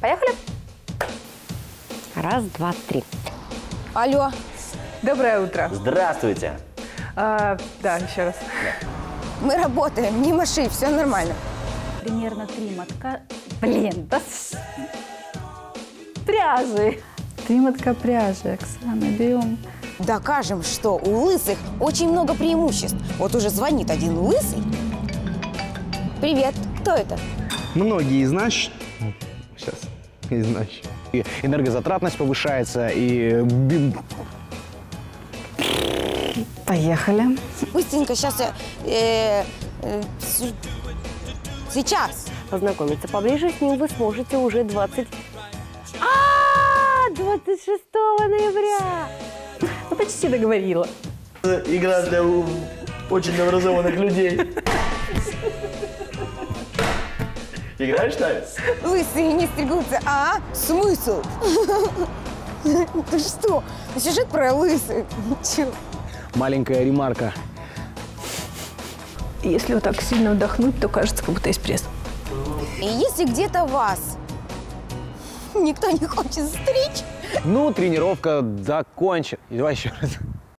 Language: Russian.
Поехали. Раз, два, три. Алло, Доброе утро. Здравствуйте. А, да, еще раз. мы работаем, не маши, все нормально. Примерно три мотка. Блин, да пряжи. Три мотка пряжи, Оксана, берем. Докажем, что у лысых очень много преимуществ. Вот уже звонит один лысый. Привет, кто это? Многие из нас... Сейчас, из нас. И энергозатратность повышается, и Поехали. Быстренько, сейчас я... э, э, сейчас. Познакомиться поближе с ним вы сможете уже 20... А, 26 ноября. Ну, почти договорила. Игра для очень образованных людей. Играешь, Таня? Лысые не стригутся, а? Смысл? Ты что? Сюжет про лысых. Чё? маленькая ремарка. Если вот так сильно вдохнуть, то кажется, как будто есть пресс. И если где-то вас никто не хочет стричь, Ну, тренировка закончена. Давай еще раз.